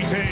Covington.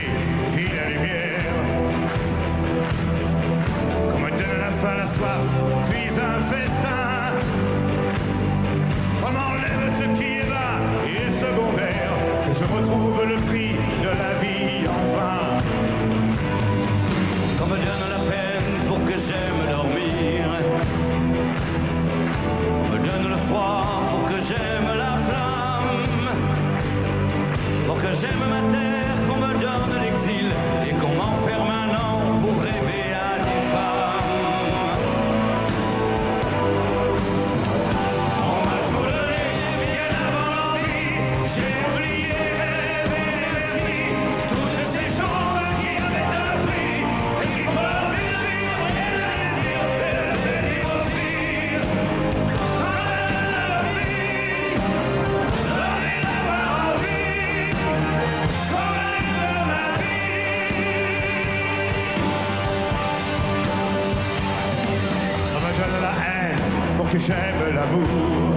que j'aime l'amour.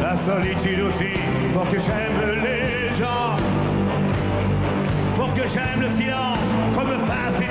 La solitude aussi, pour que j'aime les gens. Pour que j'aime le silence, comme face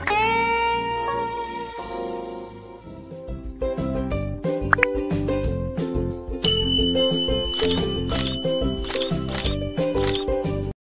Okay.